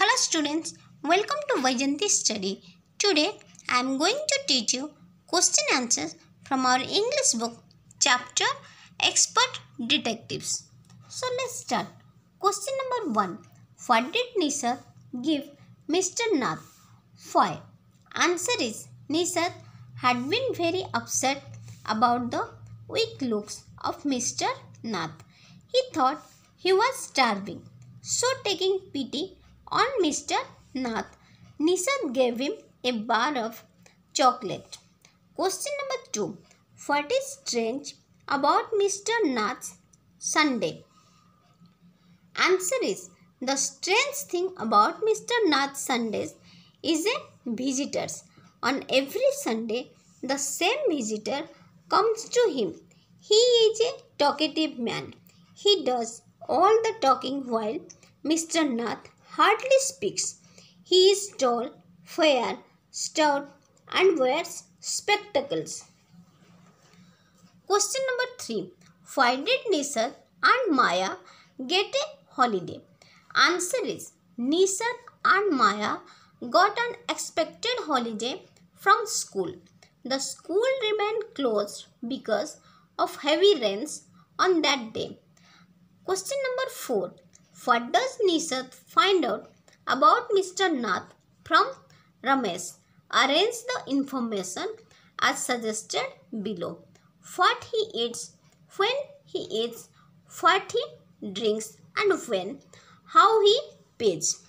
Hello students, welcome to Vaijanti study. Today I am going to teach you question answers from our English book chapter Expert Detectives. So let's start. Question number 1. What did Nishad give Mr. Nath? Why? Answer is Nishad had been very upset about the weak looks of Mr. Nath. He thought he was starving. So taking pity on Mr. Nath, Nishad gave him a bar of chocolate. Question number 2. What is strange about Mr. Nath's Sunday? Answer is the strange thing about Mr. Nath's Sundays is a visitors. On every Sunday, the same visitor comes to him. He is a talkative man. He does all the talking while Mr. Nath hardly speaks. He is tall, fair, stout, and wears spectacles. Question number 3. Why did Nishad and Maya get a holiday? Answer is Nishad and Maya got an expected holiday from school. The school remained closed because of heavy rains on that day. Question number 4. What does Nishad find out about Mr. Nath from Ramesh? Arrange the information as suggested below. What he eats, when he eats, what he drinks and when, how he pays.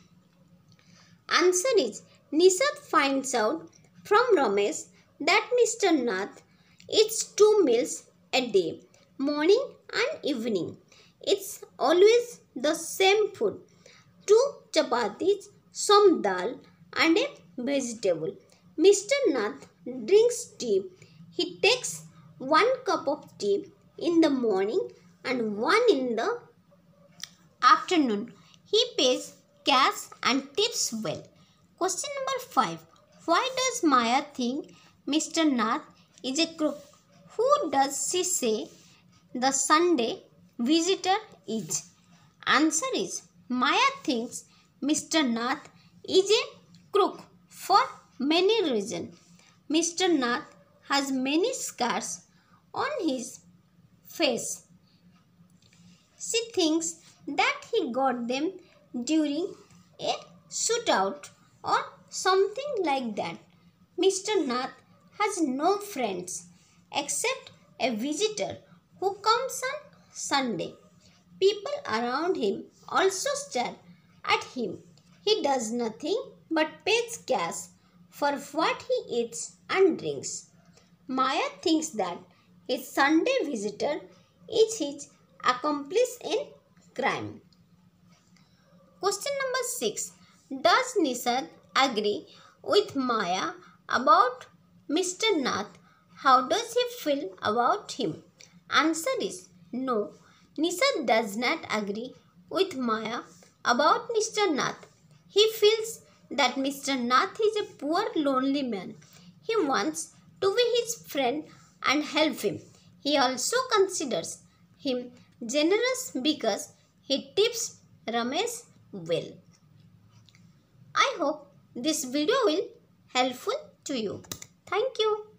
Answer is Nishad finds out from Ramesh that Mr. Nath eats two meals a day, morning and evening. It's always the same food. Two chapatis, some dal and a vegetable. Mr. Nath drinks tea. He takes one cup of tea in the morning and one in the afternoon. He pays cash and tips well. Question number 5. Why does Maya think Mr. Nath is a crook? Who does she say the Sunday visitor is? Answer is Maya thinks Mr. Nath is a crook for many reasons. Mr. Nath has many scars on his face. She thinks that he got them during a shootout or something like that. Mr. Nath has no friends except a visitor who comes on Sunday. People around him also stare at him. He does nothing but pays cash for what he eats and drinks. Maya thinks that his Sunday visitor is his accomplice in crime. Question number 6. Does Nishad agree with Maya about Mr. Nath? How does he feel about him? Answer is no. Nishad does not agree with Maya about Mr. Nath. He feels that Mr. Nath is a poor lonely man. He wants to be his friend and help him. He also considers him generous because he tips Ramesh well. I hope this video will helpful to you. Thank you.